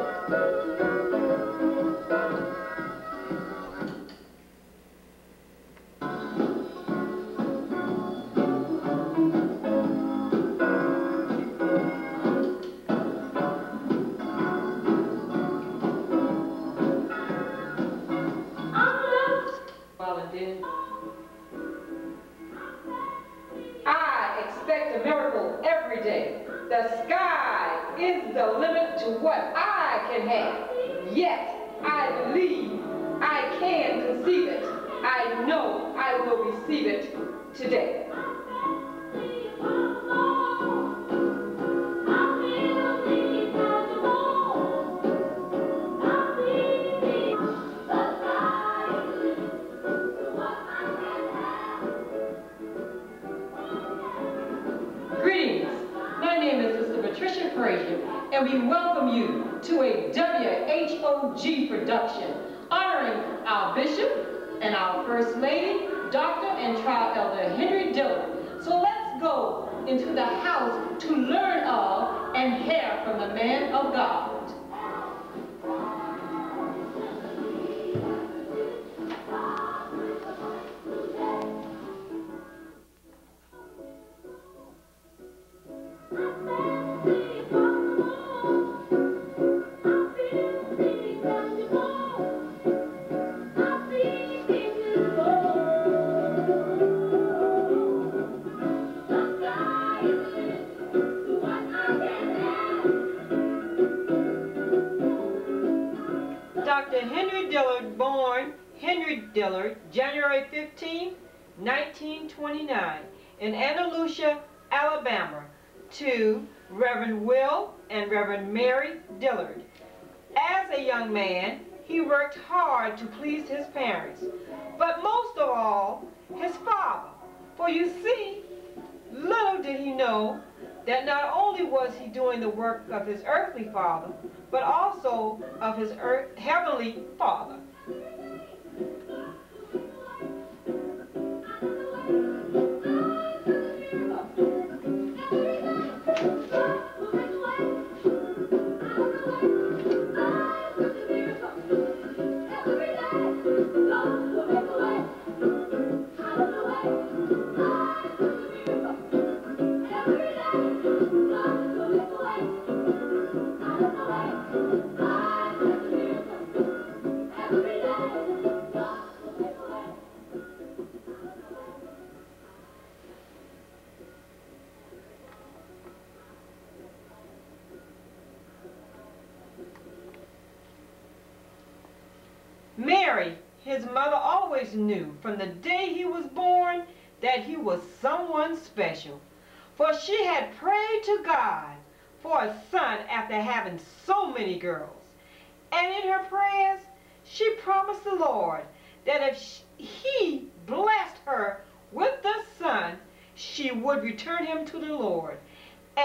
Thank you. Henry Dillard. So let's go into the house to learn of and hear from the man of God. Dillard, born Henry Dillard, January 15, 1929, in Andalusia, Alabama, to Reverend Will and Reverend Mary Dillard. As a young man, he worked hard to please his parents, but most of all, his father. For you see, little did he know that not only was he doing the work of his earthly father, but also of his earth, heavenly father.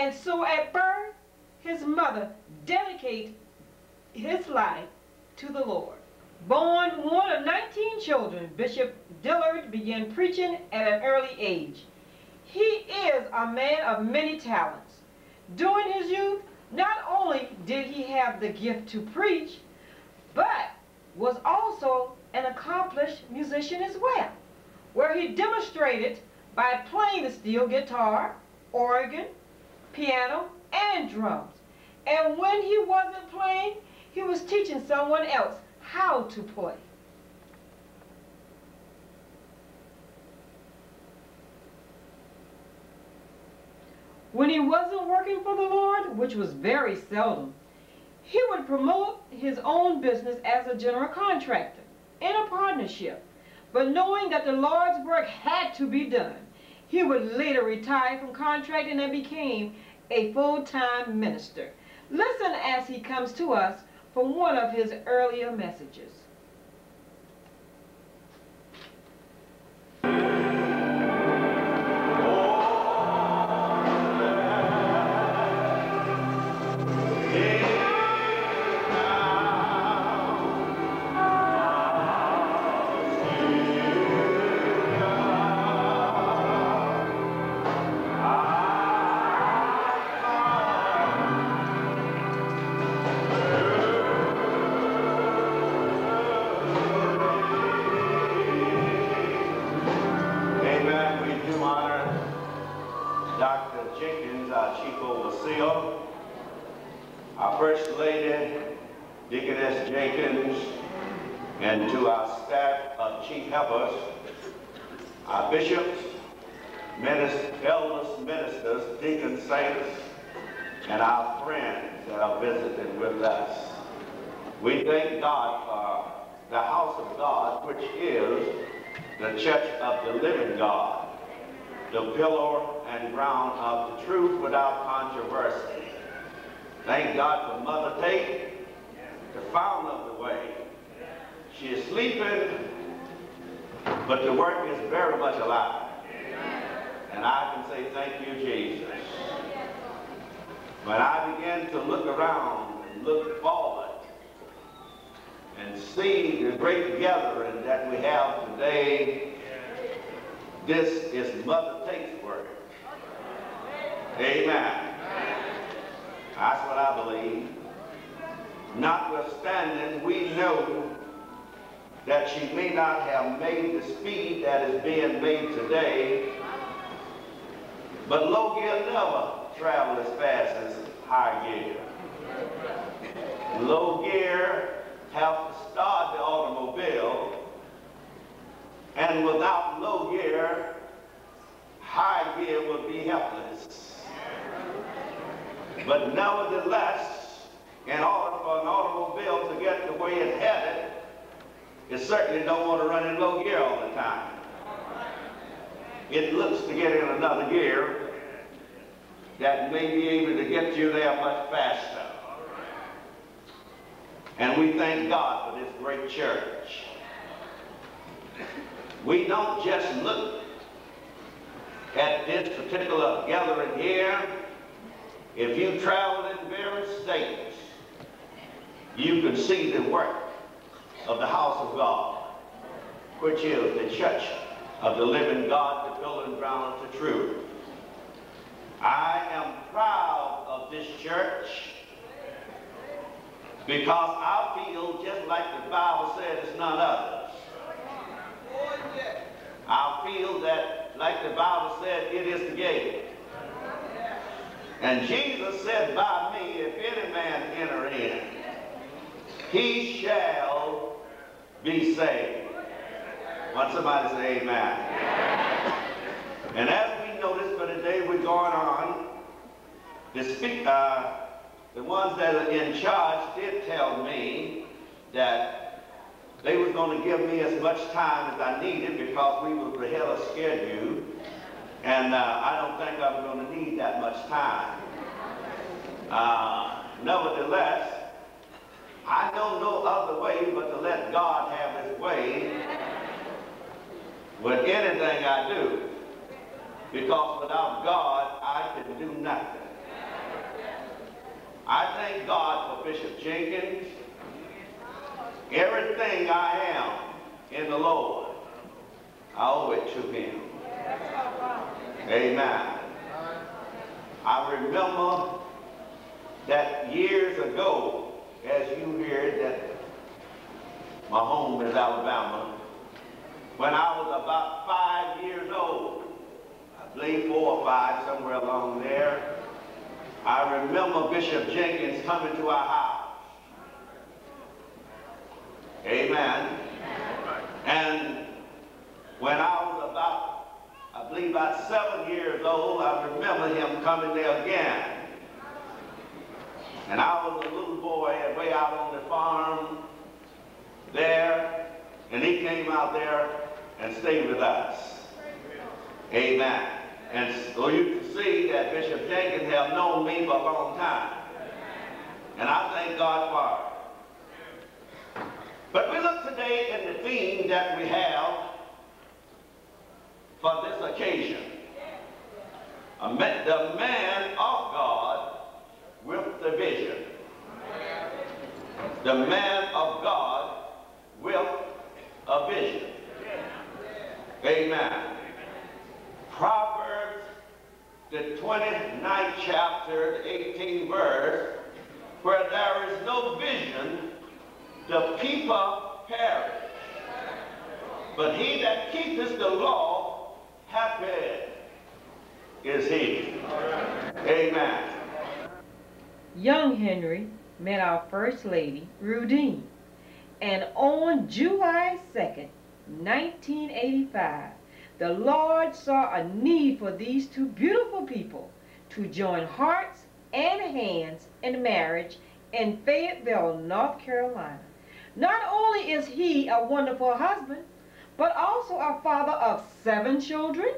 And so at birth, his mother dedicated his life to the Lord. Born one of 19 children, Bishop Dillard began preaching at an early age. He is a man of many talents. During his youth, not only did he have the gift to preach, but was also an accomplished musician as well, where he demonstrated by playing the steel guitar, organ, piano, and drums. And when he wasn't playing, he was teaching someone else how to play. When he wasn't working for the Lord, which was very seldom, he would promote his own business as a general contractor in a partnership. But knowing that the Lord's work had to be done, he would later retire from contracting and became a full-time minister. Listen as he comes to us from one of his earlier messages. And our friends that are visiting with us. We thank God for the house of God, which is the church of the living God, the pillar and ground of the truth without controversy. Thank God for Mother Tate, the founder of the way. She is sleeping, but the work is very much alive. And I can say thank you, Jesus. When I began to look around and look forward and see the great gathering that we have today, this is Mother Tate's work. Amen. That's what I believe. Notwithstanding, we know that she may not have made the speed that is being made today, but low gear never travel as fast as high gear. Low gear have to start the automobile, and without low gear, high gear would be helpless. But nevertheless, in order for an automobile to get the way it's headed, it certainly don't want to run in low gear all the time. It looks to get in another gear that may be able to get you there much faster. And we thank God for this great church. We don't just look at this particular gathering here. If you travel in various states, you can see the work of the house of God, which is the church of the living God, the and ground of the truth. I am proud of this church because I feel just like the Bible said it's none others. I feel that, like the Bible said, it is the gate. And Jesus said by me, if any man enter in, he shall be saved. Want somebody say amen? And as we notice for the day we're going on, the speak, uh, the ones that are in charge did tell me that they were going to give me as much time as I needed because we were ahead of schedule. And uh, I don't think I'm going to need that much time. Uh, nevertheless, I know no other way but to let God have his way with anything I do. Because without God, I can do nothing. I thank God for Bishop Jenkins. Everything I am in the Lord, I owe it to him. Amen. I remember that years ago, as you hear that my home is Alabama, when I was about five years old, Believe four or five, somewhere along there, I remember Bishop Jenkins coming to our house. Amen. And when I was about, I believe about seven years old, I remember him coming there again. And I was a little boy way out on the farm there, and he came out there and stayed with us. Amen. And so you can see that Bishop Jenkins have known me for a long time. And I thank God for it. But we look today in the theme that we have for this occasion. The man of God with the vision. The man of God with a vision. Amen. Proverbs, the 29th chapter, the 18th verse, where there is no vision, the people perish. But he that keepeth the law, happy is he. Amen. young Henry met our First Lady, Rudine. And on July 2nd, 1985, the Lord saw a need for these two beautiful people to join hearts and hands in marriage in Fayetteville, North Carolina. Not only is he a wonderful husband, but also a father of seven children,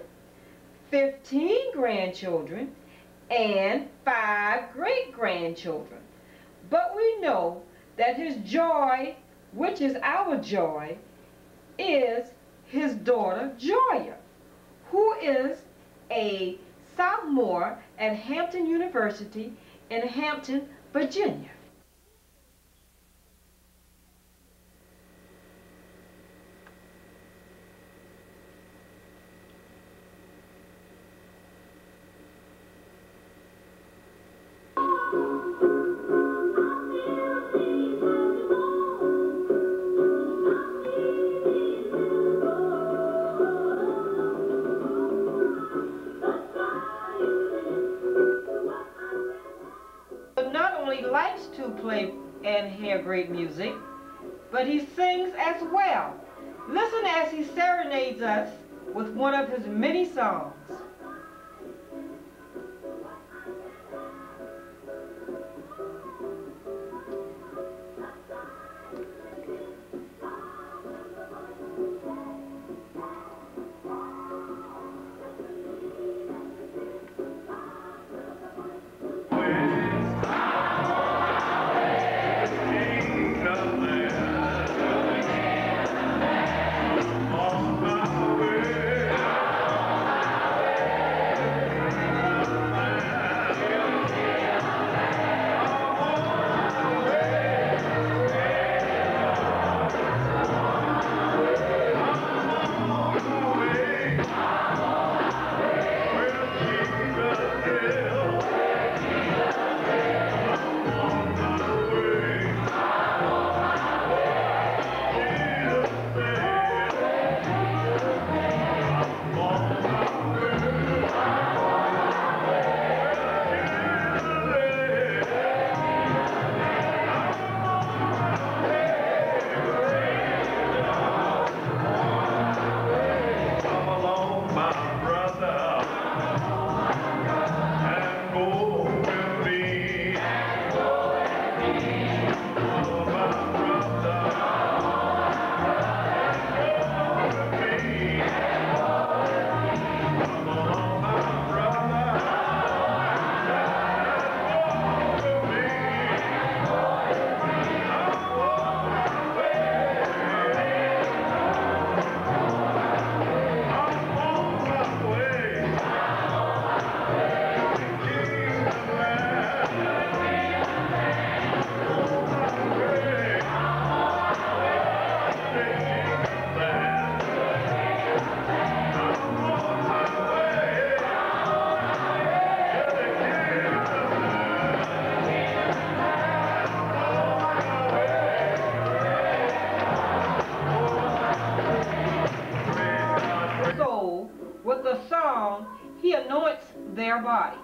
15 grandchildren, and five great-grandchildren. But we know that his joy, which is our joy, is his daughter Joya, who is a sophomore at Hampton University in Hampton, Virginia. As well. Listen as he serenades us with one of his many songs. strong, he anoints their body.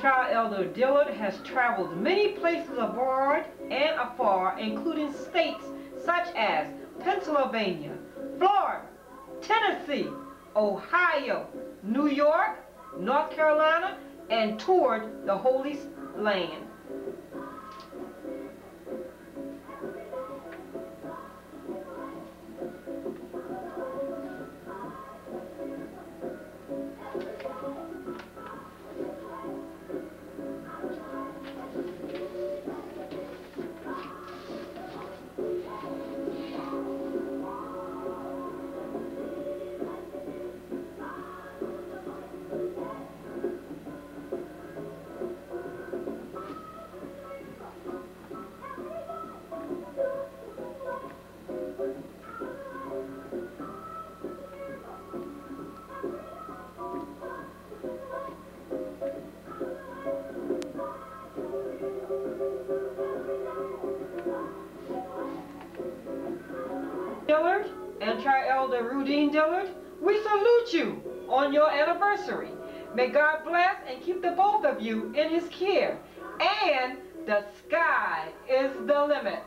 Trial Elder Dillard has traveled many places abroad and afar, including states such as Pennsylvania, Florida, Tennessee, Ohio, New York, North Carolina, and toured the Holy Land. Dillard and Tri-Elder Rudine Dillard, we salute you on your anniversary. May God bless and keep the both of you in his care. And the sky is the limit.